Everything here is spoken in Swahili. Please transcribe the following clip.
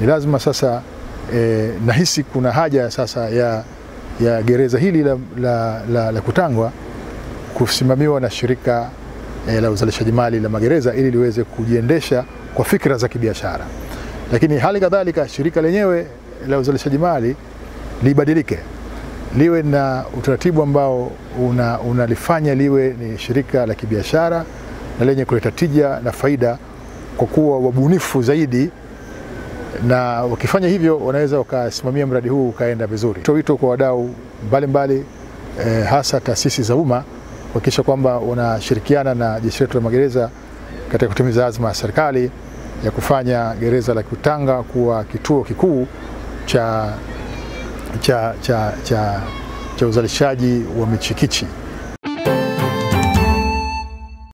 Ni lazima sasa e, nahisi kuna haja sasa ya, ya gereza hili la, la, la, la Kutangwa kusimamiwa na shirika e, la uzalishaji mali la magereza ili liweze kujiendesha kwa fikra za kibiashara, lakini hali kadhalika shirika lenyewe la uzalishaji mali libadilike. Liwe na utaratibu ambao unalifanya una liwe ni shirika la kibiashara na lenye kuleta tija na faida, kwa kuwa wabunifu zaidi, na wakifanya hivyo wanaweza wakasimamia mradi huu ukaenda vizuri. Toa wito kwa wadau mbalimbali e, hasa taasisi za umma kuhakikisha kwamba wanashirikiana na jeshi letu la magereza katika kutimiza azma ya serikali ya kufanya gereza la Kutanga kuwa kituo kikuu cha cha, cha, cha, cha uzalishaji wa michikichi.